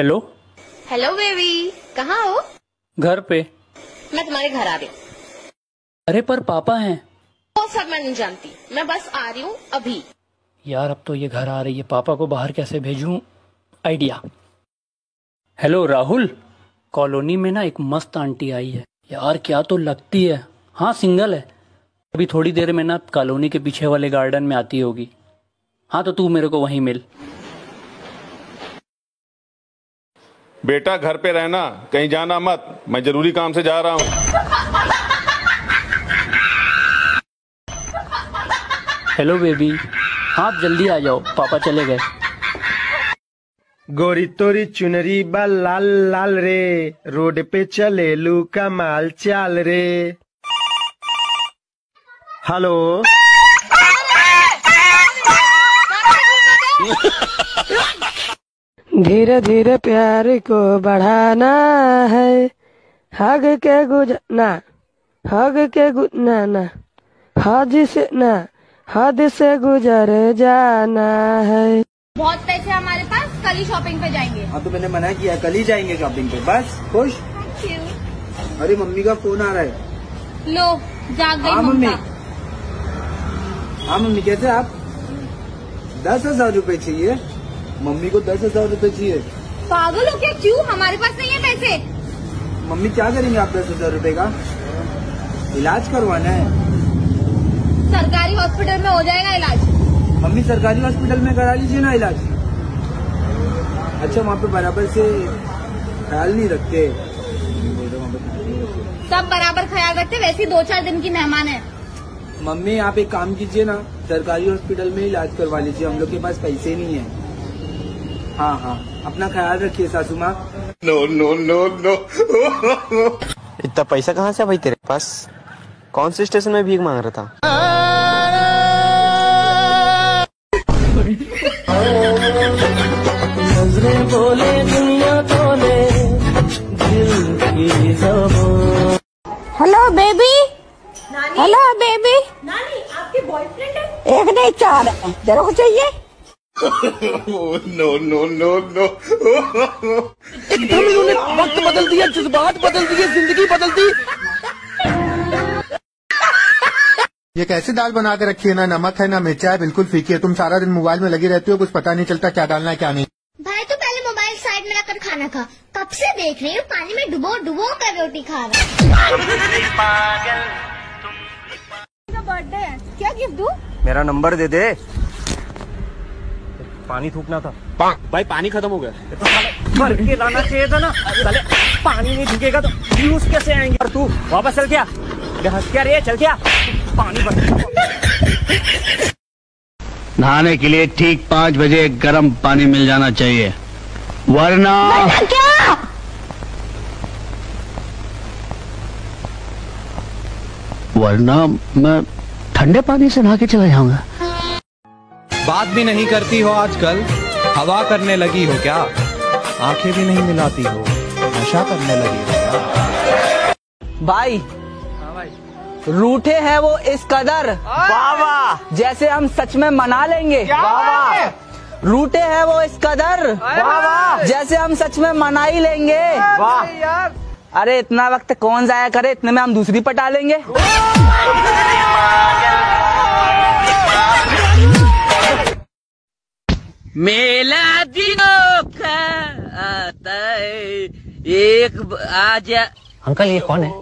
Hello? Hello baby कहाँ हो? घर पे। मैं तुम्हारे घर आ रही हूँ अरे पर पापा हैं। वो सब मैं नहीं जानती। मैं बस आ रही हूँ अभी। यार अब तो ये घर आ रही है। पापा को बाहर कैसे भेजूं? आइडिया। हेलो राहुल? कॉलोनी में ना एक मस्त आंटी आई है। यार क्या तो लगती है। हाँ सिंगल है। अभी थोड़ी देर में ना कॉलोनी के पीछे वाले गार्डन में आती होगी। हाँ तो तू मेरे को वहीं मिल। बेटा घर पे रहना। कहीं जाना मत। मैं ज़रूरी काम से जा रहा हूँ। हेलो बेबी हाँ आप जल्दी आ जाओ। पापा चले गए। गोरी तोरी चुनरी बा लाल लाल रे। रोड पे चले लू कमाल चाल रे। हेलो। धीरे धीरे प्यार को बढ़ाना है। हग के गुजना हग के गु ना से ना, हद से गुजर जाना है। बहुत पैसे हमारे पास कल ही शॉपिंग पे जाएँगे। हाँ तो मैंने मना किया कल ही जाएँगे शॉपिंग पे। बस खुश? अरे मम्मी का फ़ोन आ रहा है। लो जाग गई हाँ मम्मी। हाँ मम्मी कैसे आप? दस हज़ार रूपए चाहिए। मम्मी को दस हज़ार रूपए चाहिए। पागल हो क्या? क्यों? हमारे पास नहीं है पैसे। मम्मी क्या करेंगे आप दस हज़ार रूपए का? इलाज करवाना है। सरकारी हॉस्पिटल में हो जाएगा इलाज। मम्मी सरकारी हॉस्पिटल में करा लीजिए ना इलाज। अच्छा वहाँ पे बराबर से ख्याल नहीं रखते। सब बराबर ख्याल रखते वैसे ही दो चार दिन की मेहमान है। मम्मी आप एक काम कीजिए ना सरकारी हॉस्पिटल में इलाज करवा लीजिए हम लोग के पास पैसे नहीं है। हाँ हाँ अपना ख्याल रखिए सासू माँ। नो नो नो नो इतना पैसा कहाँ से भाई तेरे पास? कौन से स्टेशन में भीख मांग रहा था? बोले दुनिया तोले दिल की हेलो बेबी हेलो बेबी नानी आपके बॉयफ्रेंड है? एक नहीं चार है। तेरे को चाहिए? नो नो नो नो वक्त बदल दिया जज्बात बदल दिए ज़िंदगी बदल दी। ये कैसी दाल बना के रखी है? ना नमक है ना मिर्चा है बिल्कुल फीकी है। तुम सारा दिन मोबाइल में लगी रहती हो कुछ पता नहीं चलता क्या डालना है क्या नहीं। भाई तो पहले मोबाइल साइड में रखकर खाना खा। कब से देख रही हूँ? पानी में डुबो डुबो कर रोटी खा रहा बर्थडे है? क्या गिफ्ट दूँ? मेरा नंबर दे दे। पानी थूकना था। भाई पानी खत्म हो गया। भर के लाना चाहिए था ना। साले पानी नहीं थूकेगा तो व्यूज़ कैसे आएँगे? तू वापस चल क्या? क्या रे? चल क्या? पानी भर नहाने के लिए ठीक पाँच बजे गर्म पानी मिल जाना चाहिए। वरना क्या? वरना मैं ठंडे पानी से नहा के चला जाऊँगा। बात भी नहीं करती हो आजकल? हवा करने लगी हो क्या? आँखें भी नहीं मिलाती हो? नशा करने लगी हो क्या? भाई। रूठे हैं वो इस कदर। बाबा। जैसे हम सच में मना लेंगे। वाह रूठे हैं वो इस कदर। वाह जैसे हम सच में मना ही लेंगे वाह। अरे इतना वक्त कौन जाया करे? इतने में हम दूसरी पटा लेंगे। मेला दिनों का आता है। एक आजा अंकल ये कौन है?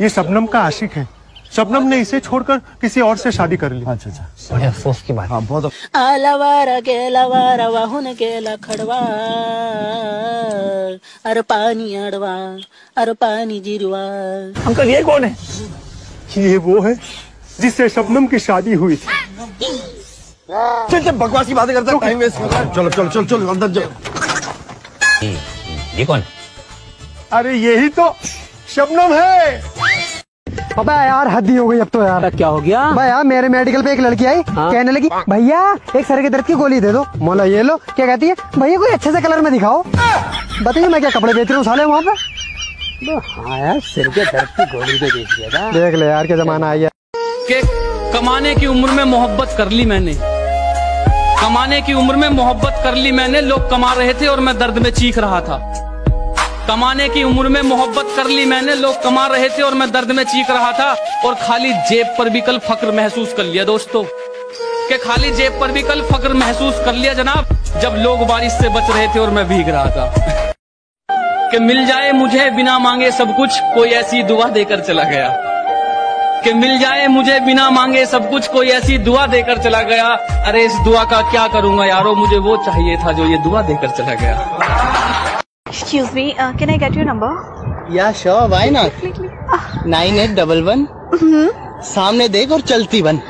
ये शबनम का आशिक है। शबनम ने इसे छोड़कर किसी और से शादी कर ली। अच्छा अच्छा। बड़े अफसोस की बात। हाँ बहुत आलवार गेलवार वाहुन गेला खडवा अरे पानी अडवा अरे पानी जिरवा। अंकल ये कौन है? ये वो है जिससे शबनम की शादी हुई थी। चल चल बकवास की बातें करता टाइम वेस्ट चलो चलो चलो चलो अंदर चलो ये कौन? अरे यही तो शबनम है। अबे यार हद्दी हो गई अब तो यार। क्या हो गया? भाई यार मेरे मेडिकल पे एक लड़की आई कहने लगी भैया एक सर के दर्द की गोली दे दो। मोला ये लो। क्या कहती है? भैया कोई अच्छे से कलर में दिखाओ। बताइए मैं क्या कपड़े बेच रहा हूँ साले वहाँ पे हाँ यार सिर के दर्द की गोली तो देख लिया था। देख ले यार क्या जमाना आ गया। के कमाने की उम्र में मोहब्बत कर ली मैंने। कमाने की उम्र में मोहब्बत कर ली मैंने लोग कमा रहे थे और मैं दर्द में चीख रहा था। कमाने की उम्र में मोहब्बत कर ली मैंने, लोग कमा रहे थे और मैं दर्द में चीख रहा था और खाली जेब पर भी कल फक्र महसूस कर लिया दोस्तों। के खाली जेब पर भी कल फक्र महसूस कर लिया जनाब, जब लोग बारिश से बच रहे थे और मैं भीग रहा था। कि मिल जाए मुझे बिना मांगे सब कुछ, कोई ऐसी दुआ देकर चला गया। कि मिल जाए मुझे बिना मांगे सब कुछ, कोई ऐसी दुआ देकर चला गया। अरे इस दुआ का क्या करूँगा यारो, मुझे वो चाहिए था जो ये दुआ देकर चला गया। Excuse me, uh, can I get your number? या sure why not nine eight double one सामने देख और चलती बन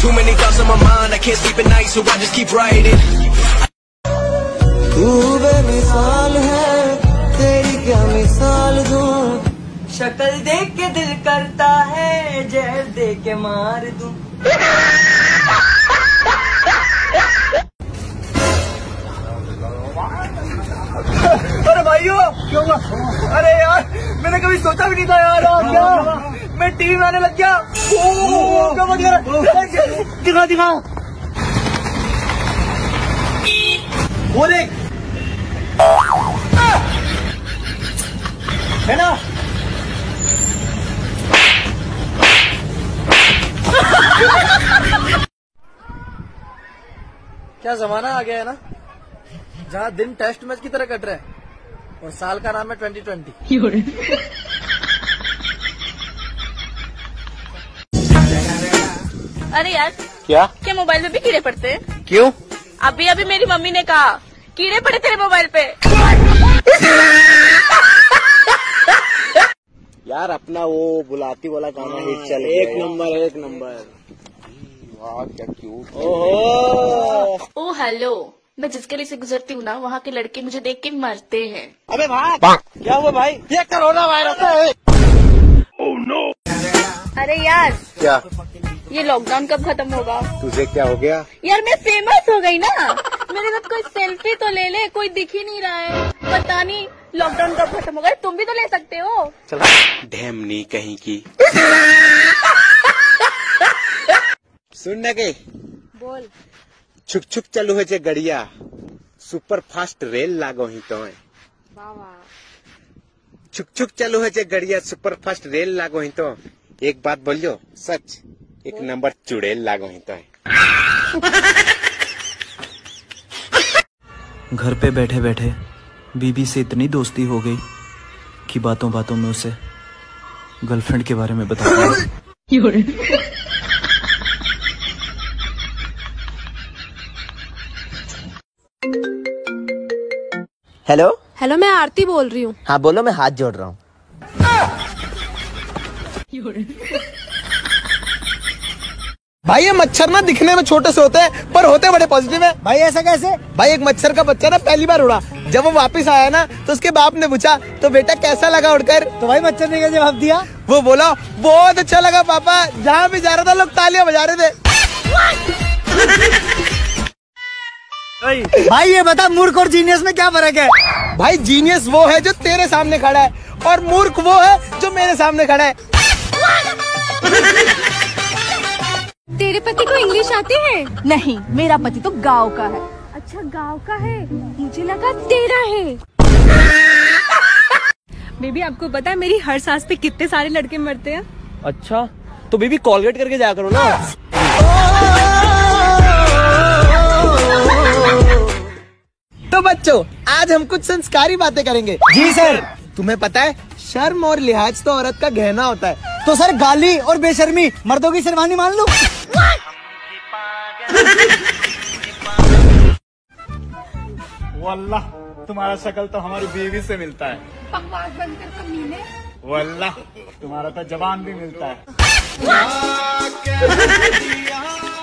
Too many thoughts on my mind, I can't sleep at night, so I just keep writing. तू बेमिसाल है तेरी क्या मिसाल दूँ शक्ल देख के दिल करता है जहर दे के मार दूँ अरे यार मैंने कभी सोचा भी नहीं था यार मैं टीवी में आने लग गया दिखा दिखा वो देख है ना क्या जमाना आ गया है ना जहाँ दिन टेस्ट मैच की तरह कट रहा है और साल का नाम है ट्वेंटी ट्वेंटी। अरे यार क्या? क्या मोबाइल में भी कीड़े पड़ते हैं? क्यों? अभी अभी मेरी मम्मी ने कहा कीड़े पड़े तेरे मोबाइल पे। यार अपना वो बुलाती वाला गाना हिट चल एक नंबर एक नंबर। वाह क्या क्यूट ओहो! ओ हेलो मैं जिसके लिए से गुजरती हूँ ना वहाँ के लड़के मुझे देख के मरते हैं। अबे भाई क्या हुआ भाई? ये कोरोना वायरस है। अरे यार क्या? ये लॉकडाउन कब खत्म होगा? तुझे क्या हो गया? यार मैं फ़ेमस हो गई ना। मेरे साथ कोई सेल्फी तो ले ले कोई दिख ही नहीं रहा है। पता नहीं लॉकडाउन कब खत्म होगा। तुम भी तो ले सकते हो। चला। ढेमनी कहीं की। सुन के। बोल। छुक छुक चालू है गड़िया। सुपर फास्ट रेल लागो ही तो छुक छुक चालू है गड़िया सुपर फास्ट रेल लागो ही तो एक बात बोलियो सच एक नंबर चुड़ैल लागो ही तो है घर पे बैठे बैठे बीबी से इतनी दोस्ती हो गई कि बातों बातों में उसे गर्लफ्रेंड के बारे में बता हेलो हेलो मैं आरती बोल रही हूँ। हाँ बोलो मैं हाथ जोड़ रहा हूँ। भाई ये मच्छर ना दिखने में छोटे से होते हैं पर होते बड़े पॉजिटिव है। भाई ऐसा कैसे? भाई एक मच्छर का बच्चा ना पहली बार उड़ा। जब वो वापस आया ना तो उसके बाप ने पूछा तो बेटा कैसा लगा उड़कर? तो भाई मच्छर ने क्या जवाब दिया? वो बोला बहुत अच्छा लगा पापा। जहाँ भी जा रहा था लोग तालियाँ बजा रहे थे। भाई ये बता मूर्ख और जीनियस में क्या फ़र्क है? भाई जीनियस वो है जो तेरे सामने खड़ा है और मूर्ख वो है जो मेरे सामने खड़ा है। तेरे पति को इंग्लिश आती है? नहीं मेरा पति तो गाँव का है। अच्छा गाँव का है? मुझे लगा तेरा है। बेबी आपको पता है मेरी हर सांस पे कितने सारे लड़के मरते हैं? अच्छा तो बेबी कॉलगेट करके जाया करो ना। तो बच्चों आज हम कुछ संस्कारी बातें करेंगे। जी सर। तुम्हें पता है शर्म और लिहाज तो औरत का गहना होता है। तो सर गाली और बेशर्मी मर्दों की शेरवानी मान लो। वल्लाह तुम्हारा शक्ल तो हमारी बीवी से मिलता है। बकवास बंद वल्लाह तुम्हारा तो जवान भी मिलता है।